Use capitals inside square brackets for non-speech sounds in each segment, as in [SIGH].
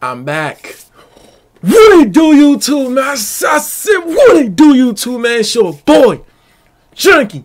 I'm back. What it do, YouTube, man? I, said, what it do, YouTube, man? It's your boy, Janky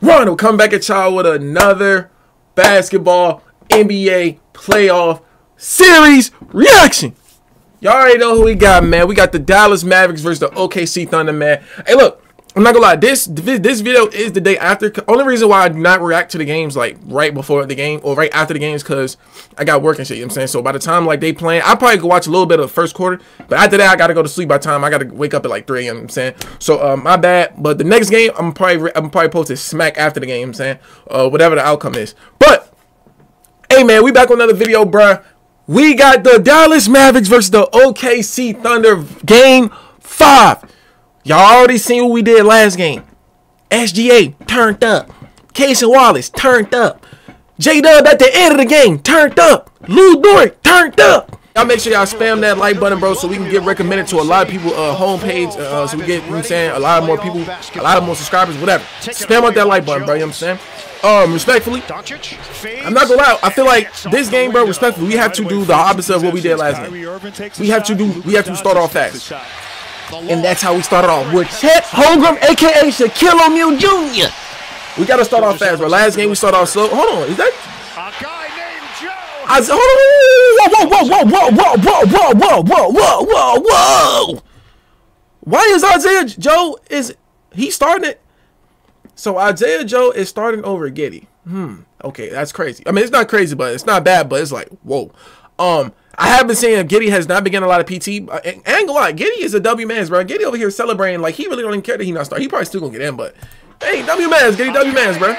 Rondo, come back at y'all with another basketball NBA playoff series reaction. Y'all already know who we got, man. We got the Dallas Mavericks versus the OKC Thunder, man. Hey, look, I'm not gonna lie. This this video is the day after. Only reason why I do not react to the games like right before the game or right after the games because I got work and shit. You know what I'm saying. So by the time like they playing, I probably go watch a little bit of the first quarter. But after that, I gotta go to sleep. By time I gotta wake up at like 3 a.m. You know I'm saying. So um, my bad. But the next game, I'm probably I'm probably posted smack after the game. You know I'm saying. Uh, whatever the outcome is. But hey man, we back on another video, bruh. We got the Dallas Mavericks versus the OKC Thunder game five. Y'all already seen what we did last game. SGA turned up. Cason Wallace turned up. J Dub at the end of the game turned up. Lu Dort turned up. Y'all make sure y'all spam that like button, bro, so we can get recommended to a lot of people uh homepage. Uh, so we get, you know what I'm saying, a lot more people, a lot of more subscribers, whatever. Spam out that like button, bro, you know what I'm saying? Um, respectfully, I'm not gonna lie. I feel like this game, bro, respectfully, we have to do the opposite of what we did last game. We have to do, we have to start off fast. And that's how we started off with Chet Holmgren, aka Shaquille O'Neal Jr. We gotta start off fast, bro. Last game we started off slow. Hold on, is that? A guy named Joe. I, hold on, whoa, whoa, whoa, whoa, whoa, whoa, whoa, whoa, whoa, whoa, whoa, whoa. Why is Isaiah Joe is he starting it? So Isaiah Joe is starting over Giddey. Hmm. Okay, that's crazy. I mean, it's not crazy, but it's not bad. But it's like, whoa. Um, I have been saying Giddey has not been getting a lot of PT. And, and lie, Giddey is a W man's, bro. Giddey over here celebrating like he really don't even care that he not start. He probably still gonna get in, but hey, W man's, Giddey W man's, bro.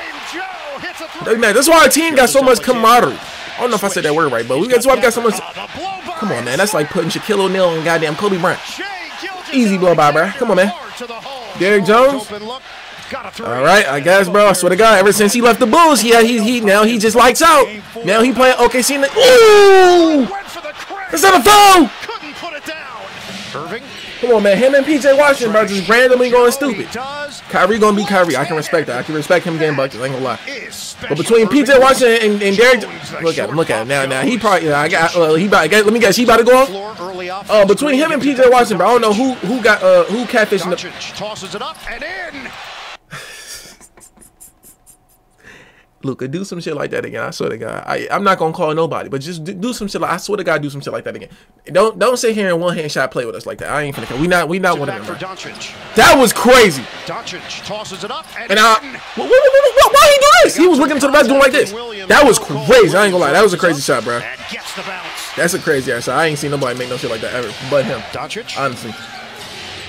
W man. That's why our team got so much camaraderie. I don't know if I said that word right, but we got so I got so much. Come on, man. That's like putting Shaquille O'Neal and goddamn Kobe Bryant. Easy blow by, bro. Come on, man. Derrick Jones. All right, I guess, bro. I swear to God, ever since he left the Bulls, yeah, he he now he just lights out. Now he playing OKC. Ooh, is that a foul? Couldn't put it down. Irving. Come on, man. Him and PJ Washington, bro, just randomly going stupid. Kyrie gonna be Kyrie. I can respect that. I can respect him getting buckets. I ain't gonna lie. But between PJ Washington and, and Derrick, look at him. Look at him now. Now he probably. Yeah, I got. Uh, he about. Let me guess. He about to go off. Uh, between him and PJ Washington, bro, I don't know who who got uh who catfishing the. Tosses it up and in. Luka, do some shit like that again. I swear to God. I, I'm not gonna call nobody, but just do, do some shit. Like, I swear to God, do some shit like that again. Don't don't sit here and one hand shot play with us like that. I ain't finna. We not we not one of them. That was crazy. Doncic tosses it up and, And I, wh- wh- wh- wh- why he do this? He was looking to the rest doing like this. That was crazy. I ain't gonna lie. That was a crazy shot, bro. and gets the bounce. That's a crazy ass shot. I ain't seen nobody make no shit like that ever, but him. Doncic Honestly.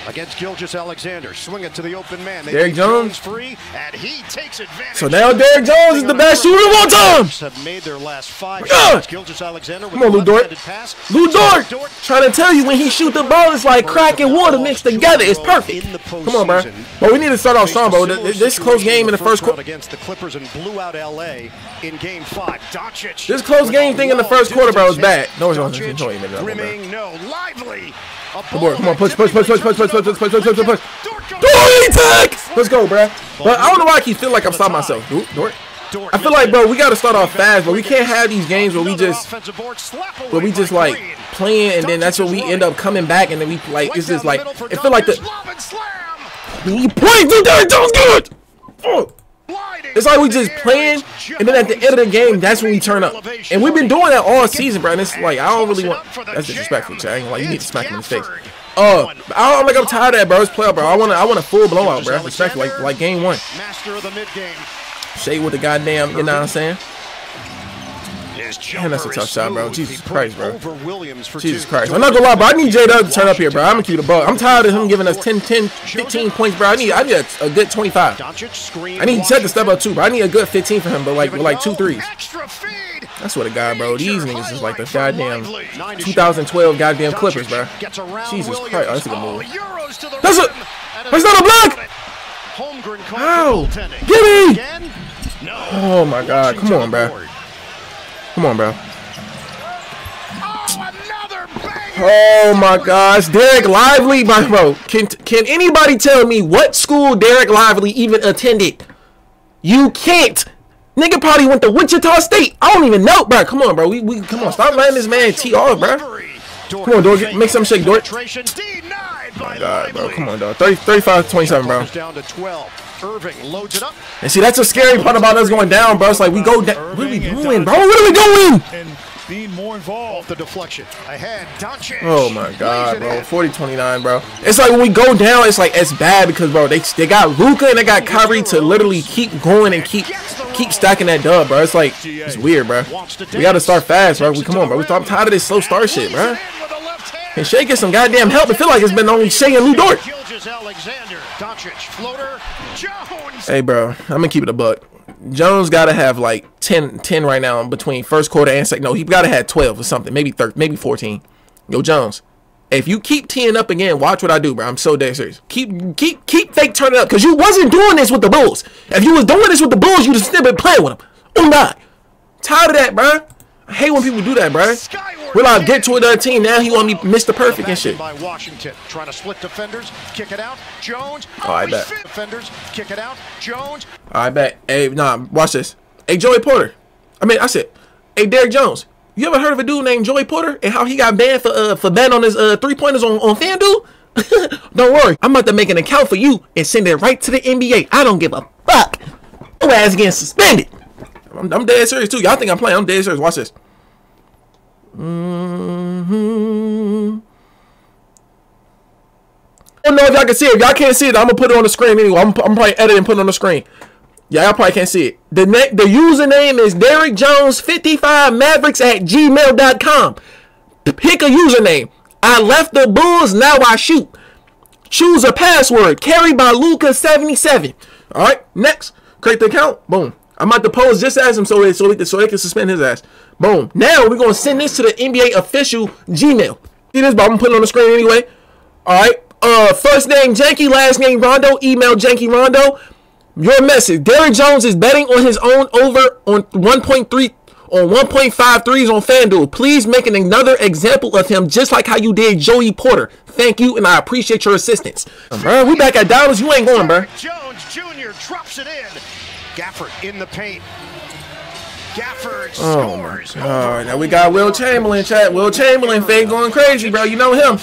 Against Gilgeous Alexander, swing it to the open man. They Derrick leave Jones. free, and he takes advantage. So now Derrick Jones is the best shooter of all time. Have made their last five Yeah. shots. Gilgeous Alexander Come on, Lu Dort. pass. Lu Dort trying to tell you when he shoot the ball, it's like crack and water mixed together. It's perfect. Come on, bro. But we need to start off strong, bro. This close game in the first quarter. against the Clippers and blew out LA in Game Five. Doncic. This close game thing in the first quarter, bro, is bad. No, it's not. Doncic, It's not even that, bro. Brimming, no, lively. Come on, come on, push, push, push, push, push, push, push, push, push, push, push, push, push. Tech! Let's go, bro. But I don't know why I keep feeling like I'm stopping myself. Dort, Dort. I feel like, bro, we got to start off fast, but we can't have these games where we just, where we just like playing, and then that's where we end up coming back, and then we like it's just like it feel like the dude, Derrick Jones good. Oh. It's like we just playing, and then at the end of the game, that's when we turn up. And we've been doing that all season, bro. And it's like I don't really want. That's disrespectful, Chad. Like you need to smack him in the face. Uh, I don't like I'm tired of that, bro. It's playoff, bro. I want I want a full blowout, bro. Respect, like like game one. Master of the mid game. Shade with the goddamn, you know what I'm saying? Man, that's a tough shot, bro. Jesus Christ, bro. Jesus Christ. I'm not gonna lie, bro. I need J Dub to turn up here, bro. I'm gonna keep the ball. I'm tired of him giving us 10, 10, 15 points, bro. I need I need a, a good 25. I need Chet to step up too, bro. I need a good 15 for him, but like with like two threes. That's what a guy, bro. These niggas is like the goddamn 2012 goddamn Clippers, bro. Jesus Christ. Oh, that's a good move. That's a that's not a block! Ow! Give me! Oh my god. Come on, bro. Come on, bro. Oh, oh my gosh, Dereck Lively, my bro. Can can anybody tell me what school Dereck Lively even attended? You can't. Nigga probably went to Wichita State. I don't even know, bro. Come on, bro. We, we come on. Stop letting this man tee off, bro. Come on, Dort. Make some shake, Dort. Denied by God, bro. Come on, dog. 30, 35 27, bro. Down to 12. Irving loads it up. And see, that's the scary part about us going down, bro. It's like we go down. What are we doing, bro? What are we doing? And being more involved. The deflection. Ahead, Doncic. Oh my god, bro. 40 29, bro. It's like when we go down, it's like it's bad because bro, they they got Luka and they got Kyrie to literally keep going and keep keep stacking that dub, bro. It's like it's weird, bro. We gotta start fast, bro. We come on, bro. We I'm tired of this slow start shit, bro. Lays it in with the left hand. And Shai get some goddamn help. I feel like it's been only Shai and Lu Dort. Gilgeous Alexander. Doncic. Floater. Jones. Hey, bro, I'm gonna keep it a buck. Jones gotta have like 10, 10 right now between first quarter and second. No, he gotta have 12 or something, maybe 13, maybe 14. Yo, Jones, if you keep teeing up again, watch what I do, bro. I'm so dead serious. Keep, keep, keep fake turning up, cause you wasn't doing this with the Bulls. If you was doing this with the Bulls, you'd have still been playing with them. Oh God, tired of that, bro. I hate when people do that, bro. Will I get to another team now? He want me Mr. Perfect and shit. By Washington, trying to split defenders, kick it out. Jones. Oh, I bet. Defenders, kick it out. Jones. I bet. Hey, nah, watch this. Hey, Joey Porter. I mean, I said, hey, Derrick Jones. You ever heard of a dude named Joey Porter and how he got banned for uh for betting on his uh three pointers on on FanDuel? [LAUGHS] don't worry, I'm about to make an account for you and send it right to the NBA. I don't give a fuck. Your ass getting suspended. I'm, I'm dead serious too. Y'all think I'm playing? I'm dead serious. Watch this. hmm I don't know if y'all can see it. If y'all can't see it, I'm gonna put it on the screen anyway. I'm, I'm probably editing and put it on the screen. Yeah, y'all probably can't see it. The the username is Derrick Jones 55 Mavericks at gmail.com. Pick a username. I left the Bulls, now I shoot. Choose a password. Carried by Luka 77. All right, next. Create the account. Boom. I'm about to pose just as him so they, so, they, so they can suspend his ass. Boom. Now we're going to send this to the NBA official Gmail. See this, but I'm putting it on the screen anyway. All right. Uh, first name Janky, last name Rondo. Email Janky Rondo. Your message. Derrick Jones is betting on his own over on 1.3 on 1.5 threes on FanDuel. Please make an another example of him just like how you did Joey Porter. Thank you, and I appreciate your assistance. Bro, we back at Dallas. You ain't going, bro. Jones Jr. drops it in. Gafford in the paint. Gafford Oh my scores. god. Now we got Wilt Chamberlain chat. Wilt Chamberlain fake going crazy, bro. You know him.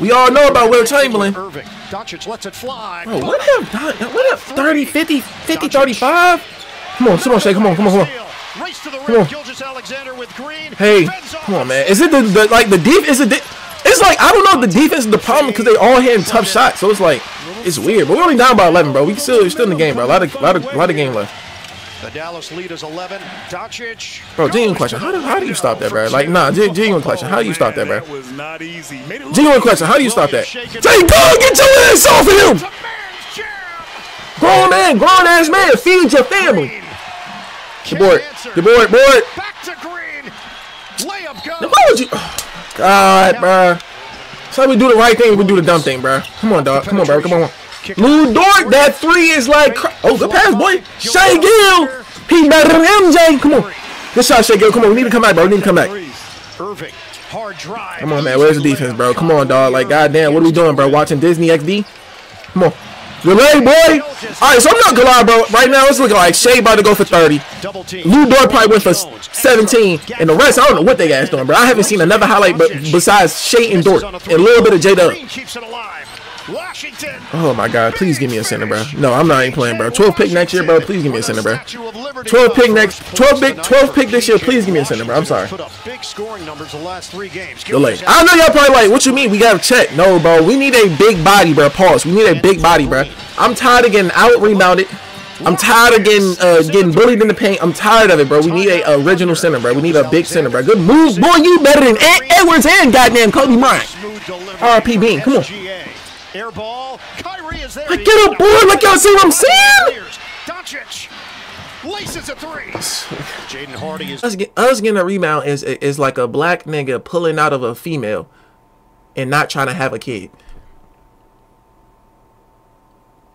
We all know about Wilt Chamberlain. Irving. Doncic lets it fly. Oh, what have? What have 30, 50, 50, 35? Come on, come on, Shai. Come on, come on, come on. Race to the Come rim. on. Alexander with Green. Hey, come on, man. Is it the, the like the deep? Is it? The, it's like I don't know if the defense is the problem because they all hitting tough shots. So it's like it's weird. But we're only down by 11, bro. We still we're still in the game, bro. A lot of lot of lot of game left. The Dallas lead is 11. Doncic. Bro, genuine question. How do how do you stop that, bro? Like, nah, genuine question. How do you stop that, bro? That was not easy. Made it look Genuine question. How do you stop that? Jay, go get your ass off of him. The man's jam. Grown man, grown ass man. Feed your family. The board, the board, board. Back to Green. Layup goes. Now, Why would you? God, bro. So we do the right thing, we do the dumb thing, bro. Come on, dog. Come on, bro. Come on. Lu Dort, that three is like, oh, good pass, boy. Shai Gill, he better than MJ. Come on. Good shot, Shai Gill. Come on, we need to come back, bro. We need to come back. Irving. Hard drive. Come on, man. Where's the defense, bro? Come on, dog. Like, goddamn, what are we doing, bro? Watching Disney XD? Come on. Relay, boy. All right, so I'm not gonna lie, bro. Right now, it's looking like Shai about to go for 30. Lu Dort probably went for 17, and the rest, I don't know what they guys doing, bro. I haven't seen another highlight but besides Shai and Dort, and a little bit of J Dub. Oh my God, please give me a center, bro. No, I'm not even playing, bro. 12 pick next year, bro. Please give me a center, bro. 12 pick next, 12 pick, 12 pick this year. Please give me a center, bro. I'm sorry. Delay. I know y'all probably like, what you mean? We gotta check. No, bro. We need a big body, bro. Pause. We need a big body, bro. I'm tired of getting out rebounded. I'm tired of getting uh, getting bullied in the paint. I'm tired of it, bro. We need a original center, bro. We need a big center, bro. Good move, boy. You better than Ed- Edwards and goddamn Kobe Bryant. RP Bean, come on. Air ball. Kyrie is there. Like, get a board, like y'all see what I'm saying? Doncic laces a three. Jaden Hardy is Us, get, us getting a rebound is is like a black nigga pulling out of a female and not trying to have a kid.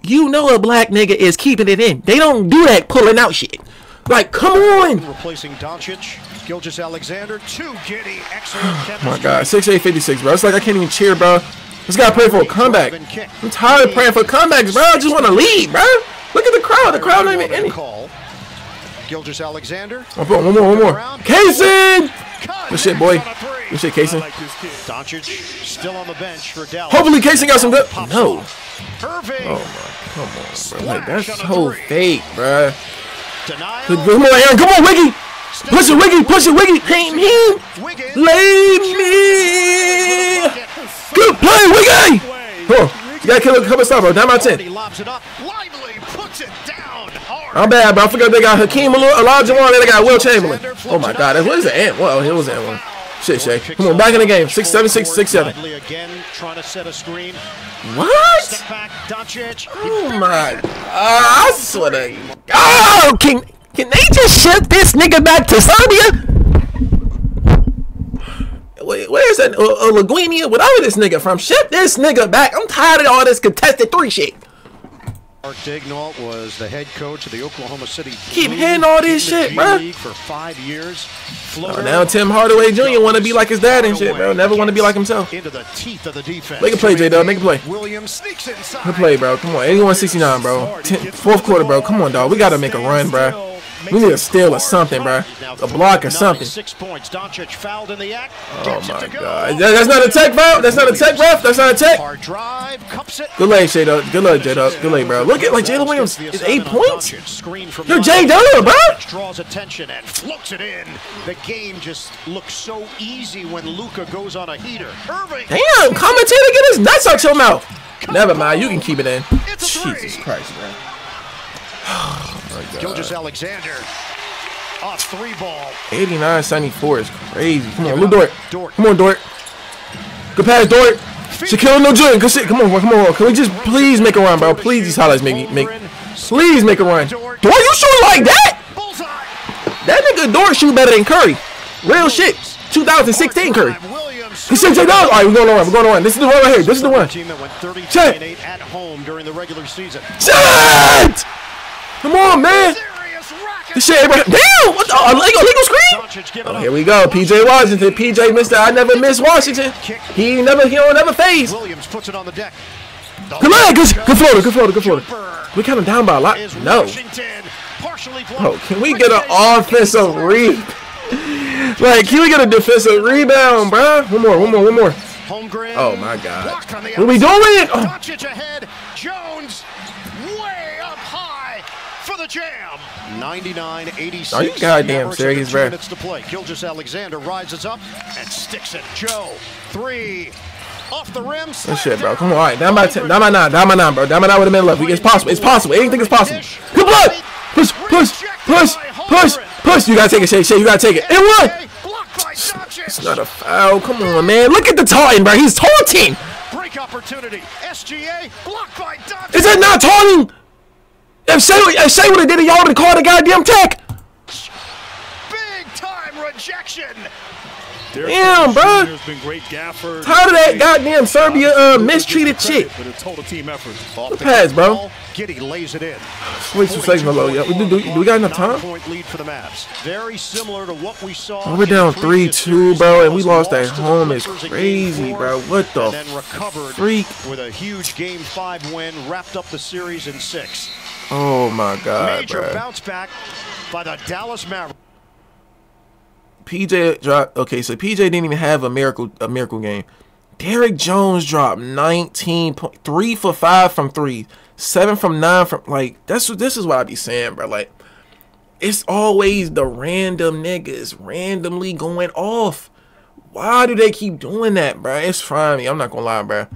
You know a black nigga is keeping it in. They don't do that pulling out shit. Like, come on. replacing Doncic. Gilgeous Alexander. Two Giddey. Excellent. [GASPS] Oh my God, six eight fifty six, bro. It's like I can't even cheer, bro. Just gotta pray for a comeback. I'm tired of praying for comebacks, bro. I just want to lead, bro. Look at the crowd. The crowd not even in it. Call. Gilgeous Alexander. Oh, one more, one more, one more. Cason! Cut. Good shit, boy. On a three. Good shit, Casey. I like this kid. Doncic still on the bench for Dallas. Hopefully, Casey got some good. No. off. Oh my, come on, bro. Like, that's Splash so fake, bro. Denial. Come on, Aaron. Come on, Wiggy. Push it, Wiggy. Push it, Wiggy. Paint him. Wiggins. Lay me. Good play, Wiggy. Come on. You gotta kill a couple stop, bro. Down by He 10. lobs it up. Lively puts it down hard. I'm bad, bro. I forgot they got Hakeem Olajuwon and they got Wilt Chamberlain. Oh my God. What is the ant? Well, it was the ant one. Shit, Shai. Come on, back in the game. Six, seven, six, six, seven. Lively again trying to set a screen. What? Step back. Doncic. Oh my! Ah, I swear to God, can can they just ship this nigga back to Serbia? Where's that? Uh, uh, Laguinia, whatever this nigga from. Ship this nigga back. I'm tired of all this contested three shit. Mark Daignault was the head coach of the Oklahoma City. Keep Blue hitting all this shit. League for five years. Oh, now Tim Hardaway Jr. want to be like his dad and shit, bro. Never want to be like himself. Into the teeth of the defense. Make a play, J-Dub. Make a play. Williams sneaks inside. Good play, bro. Come on, 81-69, bro. Ten, fourth quarter, bro. Come on, dog. We gotta make a run, bro. We need a steal or something, bro. A block or something. Six points. Doncic fouled in the act. Oh my. God. That's not a tech, bro. That's not a tech, bro. That's not a tech. Hard drive. Cups it. Good leg, J Dub. Good luck, J Dub. Good leg, bro. Look at like Jalen Williams is eight points. You're Doncic. J Dub, bro. Draws attention and floats it in. The game just looks so easy when Luka goes on a heater. Irving. Damn, commentator, get his nuts out your mouth. Never mind, you can keep it in. It's a three. Jesus Christ, man. Oh Gilgeous Alexander. Off three ball. 89 74 is crazy. Come on, Lu Dort. Dort. Come on, Dort. Good pass, Dort. Shaquille no joint. Good shit. Come on, come on. Can we just please make a run, bro? Please, these highlights make me make. Please make a run. Dort, you shoot like that? Bullseye. That nigga Dort shoot better than Curry. Real shit. 2016 Curry. Good shit, J All right, we're going on. We're going on. This is the one right here. This is the one. Team that went 32 Check. Come on, man. This shit, Abraham. Damn! What the? A legal, legal screen? Doncic give it Oh, here we go. PJ Washington. PJ Mister. I never miss Washington. He never. He don't never phase. Williams puts it on the deck. The Good leg. Good, good floater. Good floater. Good floater. We kind of down by a lot. No. Oh, can we get an offensive rebound? Like, can we get a defensive rebound, bro? One more. One more. One more. Oh my God. blocked on the What are we doing? Oh. Doncic ahead. Jones way up high for the jam. 99 86. Are you goddamn serious, bruh? minutes to play. Gilgeous Alexander rises up and sticks it. Joe. Three. Off the rim. That shit, bro. Come on. All right. Down by 10. Down by 9. Down by 9, bro. Down by 9 with a minute left. It's possible. It's possible. Anything is possible. Good blood. Push, push, push, push, push. You gotta take it, Shai. Shai, you gotta take it. And one. Blocked by Doncic. It's not a foul. Come on, man. Look at the taunting, bro. He's taunting. Break opportunity. SGA blocked by Doncic. Is that not taunting? If Shai, if Shai would have did it, y'all would have called a goddamn tech. Big time rejection. Derek Damn, bro. bruh. Jr. has been great gaffer. Tired of that goddamn Serbia uh, mistreated chick. But a total team effort. Off Good the pass, bro. Giddey lays it in. Wait two seconds, below. Yeah, we do, do, do we got enough time? Point lead for the Mavs. Very similar to what we saw. Oh, we're down 3-2, bro, and we lost at home. It's crazy, bro. What the and then recovered freak? with a huge game five win, wrapped up the series in six. Oh my god, Major bro. bounce back by the Dallas Mavericks. PJ dropped. Okay, so PJ didn't even have a miracle a miracle game. Derrick Jones dropped 19 point, three for five from three, seven from nine from like that's what this is what I be saying, bro. Like it's always the random niggas randomly going off. Why do they keep doing that, bro? It's fine me. I'm not gonna lie, bro.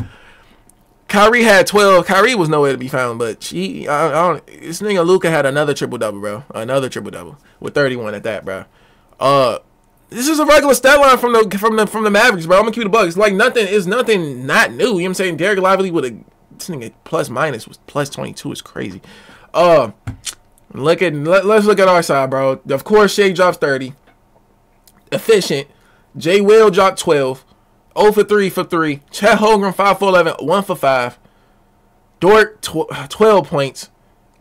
Kyrie had 12. Kyrie was nowhere to be found, but she, I, I don't. This nigga Luka had another triple double, bro. Another triple double with 31 at that, bro. Uh, this is a regular stat line from the from the from the Mavericks, bro. I'm gonna keep the bugs. Like nothing is nothing not new. You know what I'm saying? Dereck Lively with a this nigga plus minus was plus 22 is crazy. Uh, look at let, let's look at our side, bro. Of course, Shai drops 30. Efficient. Jay Will dropped 12. 0 for 3 for 3. Chet Holmgren 5 for 11. 1 for 5. Dort tw- 12 points.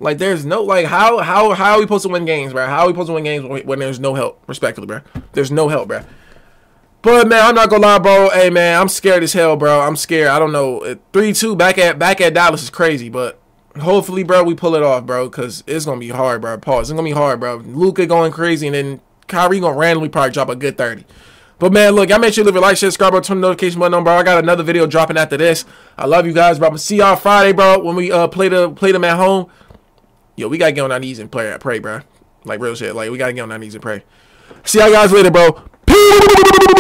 Like there's no like how how how are we supposed to win games, bro? How are we supposed to win games when, when there's no help? Respectfully, bro. There's no help, bro. But man, I'm not gonna lie, bro. Hey man, I'm scared as hell, bro. I'm scared. I don't know. Three two back at back at Dallas is crazy, but hopefully, bro, we pull it off, bro. Cause it's gonna be hard, bro. Pause. It's gonna be hard, bro. Luka going crazy, and then Kyrie gonna randomly probably drop a good thirty. But man, look, y'all make sure you leave a like, share, subscribe, bro, turn the notification button on, bro. I got another video dropping after this. I love you guys, bro. I'm gonna see y'all Friday, bro. When we uh play the play them at home. Yo, we gotta get on our knees and pray, pray, bro. Like real shit. Like we gotta get on our knees and pray. See y'all guys later, bro. Peace.